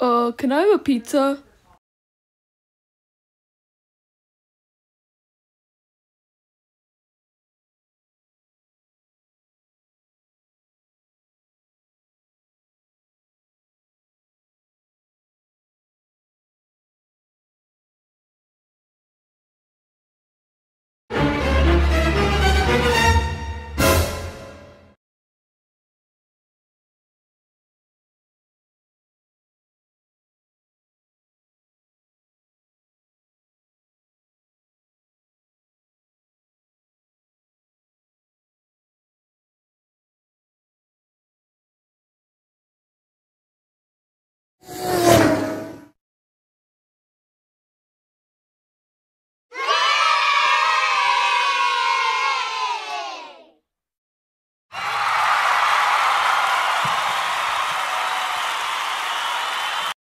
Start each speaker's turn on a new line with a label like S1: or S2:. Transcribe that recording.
S1: Uh, can I have a pizza?